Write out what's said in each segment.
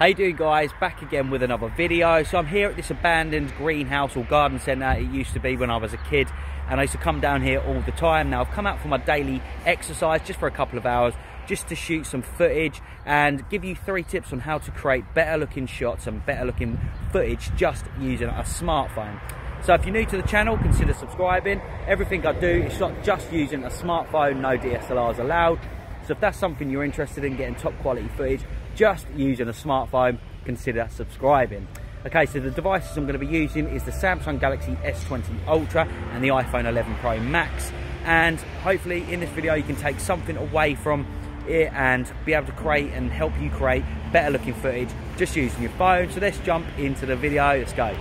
How you doing guys? Back again with another video. So I'm here at this abandoned greenhouse or garden centre it used to be when I was a kid and I used to come down here all the time. Now I've come out for my daily exercise just for a couple of hours just to shoot some footage and give you three tips on how to create better looking shots and better looking footage just using a smartphone. So if you're new to the channel, consider subscribing. Everything I do is not just using a smartphone, no DSLRs allowed. So if that's something you're interested in getting top quality footage, just using a smartphone, consider subscribing. Okay, so the devices I'm going to be using is the Samsung Galaxy S20 Ultra and the iPhone 11 Pro Max. And hopefully in this video you can take something away from it and be able to create and help you create better looking footage just using your phone. So let's jump into the video, let's go.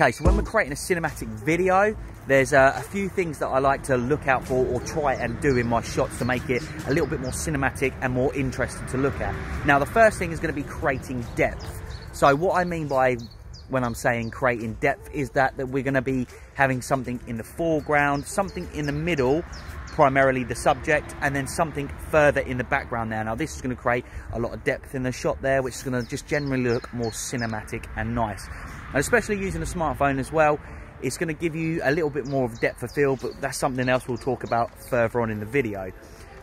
Okay, so when we're creating a cinematic video, there's uh, a few things that I like to look out for or try and do in my shots to make it a little bit more cinematic and more interesting to look at. Now, the first thing is going to be creating depth. So what I mean by when I'm saying creating depth is that, that we're going to be having something in the foreground, something in the middle, primarily the subject, and then something further in the background there. Now this is going to create a lot of depth in the shot there, which is going to just generally look more cinematic and nice. And especially using a smartphone as well, it's going to give you a little bit more of depth of field, but that's something else we'll talk about further on in the video.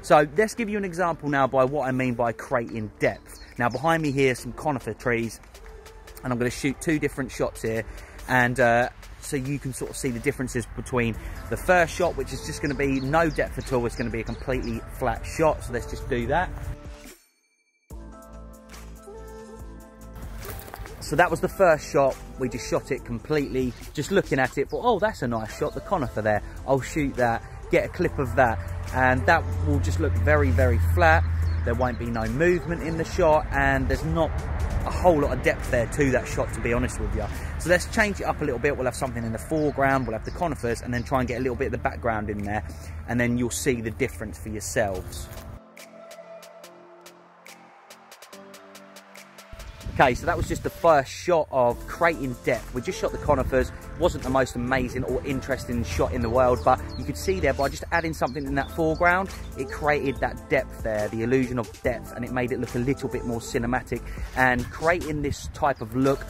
So let's give you an example now by what I mean by creating depth. Now behind me here some conifer trees, and I'm going to shoot two different shots here, and uh, so you can sort of see the differences between the first shot, which is just going to be no depth at all, it's going to be a completely flat shot, so let's just do that. So that was the first shot. We just shot it completely, just looking at it, thought, oh, that's a nice shot, the conifer there. I'll shoot that, get a clip of that. And that will just look very, very flat. There won't be no movement in the shot and there's not a whole lot of depth there to that shot, to be honest with you. So let's change it up a little bit. We'll have something in the foreground, we'll have the conifers, and then try and get a little bit of the background in there. And then you'll see the difference for yourselves. Okay, so that was just the first shot of creating depth. We just shot the conifers. Wasn't the most amazing or interesting shot in the world, but you could see there by just adding something in that foreground, it created that depth there, the illusion of depth, and it made it look a little bit more cinematic. And creating this type of look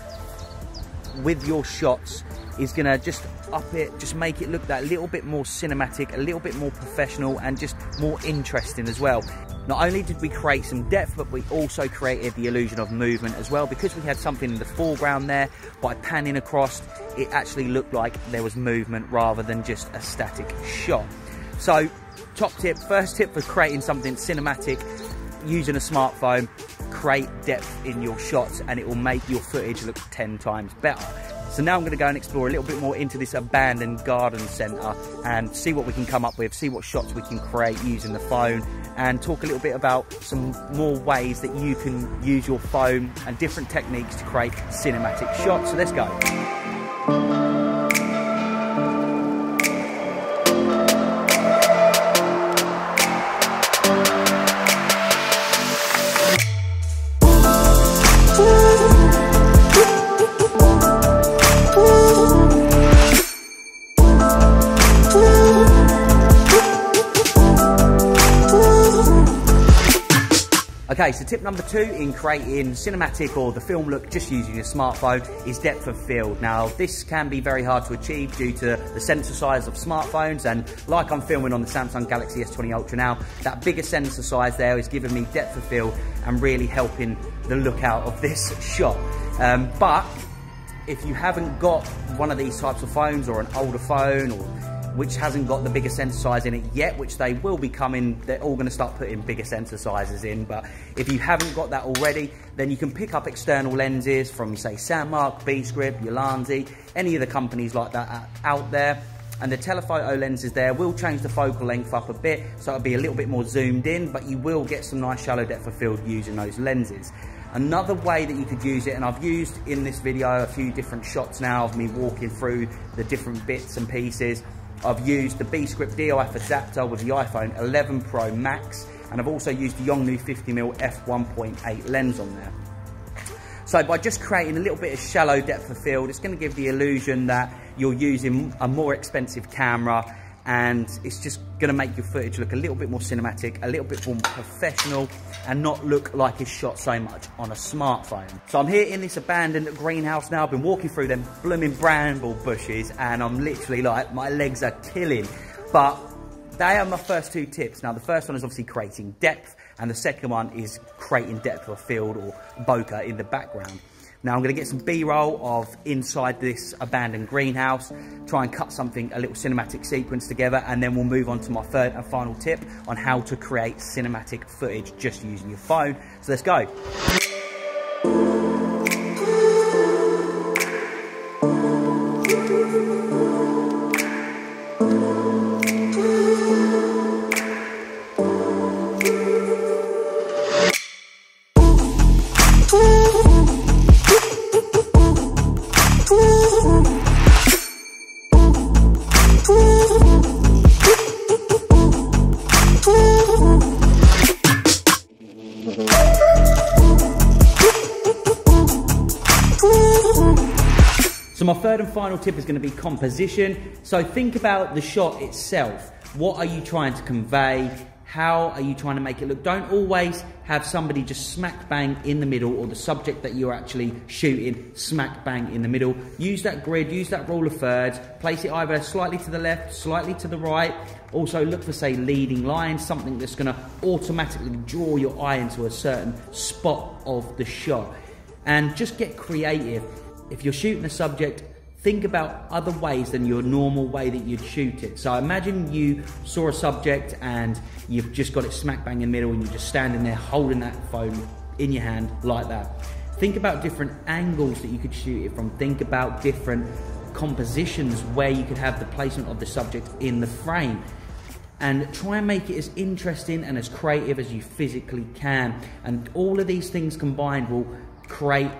with your shots is gonna just up it, just make it look that little bit more cinematic, a little bit more professional, and just more interesting as well. Not only did we create some depth, but we also created the illusion of movement as well. Because we had something in the foreground there, by panning across, it actually looked like there was movement rather than just a static shot. So, top tip, first tip for creating something cinematic using a smartphone, create depth in your shots and it will make your footage look 10 times better. So now I'm going to go and explore a little bit more into this abandoned garden centre and see what we can come up with, see what shots we can create using the phone and talk a little bit about some more ways that you can use your phone and different techniques to create cinematic shots. So let's go. Okay, so tip number two in creating cinematic or the film look just using your smartphone is depth of field. Now, this can be very hard to achieve due to the sensor size of smartphones and like I'm filming on the Samsung Galaxy S20 Ultra now, that bigger sensor size there is giving me depth of field and really helping the look out of this shot. Um, but if you haven't got one of these types of phones or an older phone or which hasn't got the bigger sensor size in it yet, which they will be coming, they're all gonna start putting bigger sensor sizes in, but if you haven't got that already, then you can pick up external lenses from say Sandmarc, Beastgrip, Ulanzi, any of the companies like that out there, and the telephoto lenses there will change the focal length up a bit so it'll be a little bit more zoomed in but you will get some nice shallow depth of field using those lenses. Another way that you could use it and I've used in this video a few different shots now of me walking through the different bits and pieces I've used the Beastgrip DOF adapter with the iPhone 11 Pro Max, and I've also used the Yongnuo 50mm f1.8 lens on there. So by just creating a little bit of shallow depth of field, it's going to give the illusion that you're using a more expensive camera and it's just going to make your footage look a little bit more cinematic, a little bit more professional, and not look like it's shot so much on a smartphone. So I'm here in this abandoned greenhouse now. I've been walking through them blooming bramble bushes, and I'm literally like, my legs are killing. But they are my first two tips. Now, the first one is obviously creating depth, and the second one is creating depth of field or bokeh in the background. Now I'm going to get some B-roll of inside this abandoned greenhouse, try and cut something, a little cinematic sequence together, and then we'll move on to my third and final tip on how to create cinematic footage just using your phone. So let's go. My third and final tip is going to be composition. So think about the shot itself. What are you trying to convey? How are you trying to make it look? Don't always have somebody just smack bang in the middle or the subject that you're actually shooting smack bang in the middle. Use that grid, use that rule of thirds, place it either slightly to the left, slightly to the right. Also look for say leading lines, something that's gonna automatically draw your eye into a certain spot of the shot. And just get creative if you're shooting a subject, think about other ways than your normal way that you'd shoot it. So imagine you saw a subject and you've just got it smack bang in the middle and you're just standing there holding that phone in your hand like that. Think about different angles that you could shoot it from. Think about different compositions where you could have the placement of the subject in the frame and try and make it as interesting and as creative as you physically can. And all of these things combined will create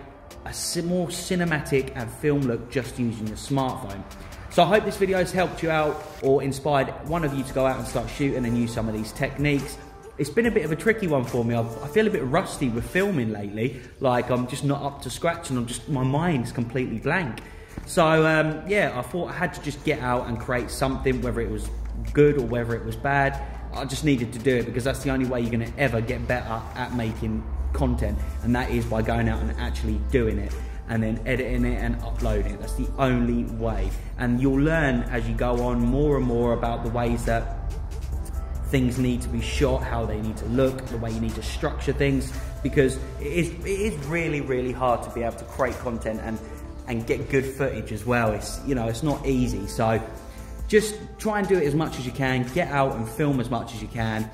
a more cinematic and film look just using your smartphone. So I hope this video has helped you out or inspired one of you to go out and start shooting and use some of these techniques. It's been a bit of a tricky one for me. I've, i feel a bit rusty with filming lately. Like I'm just not up to scratch and I'm just, my mind's completely blank. So um, yeah, I thought I had to just get out and create something, whether it was good or whether it was bad. I just needed to do it because that's the only way you're gonna ever get better at making content, and that is by going out and actually doing it and then editing it and uploading it. That's the only way. And you'll learn as you go on more and more about the ways that things need to be shot, how they need to look, the way you need to structure things, because it is, it is really, really hard to be able to create content and, and get good footage as well. It's, you know, it's not easy. So just try and do it as much as you can, get out and film as much as you can.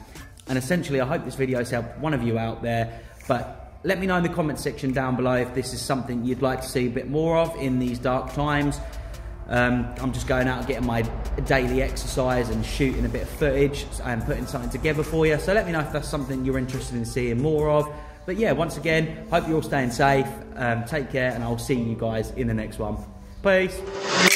And essentially, I hope this video has helped one of you out there but let me know in the comment section down below if this is something you'd like to see a bit more of in these dark times. Um, I'm just going out and getting my daily exercise and shooting a bit of footage and putting something together for you. So let me know if that's something you're interested in seeing more of. But yeah, once again, hope you're all staying safe. Um, take care, and I'll see you guys in the next one. Peace.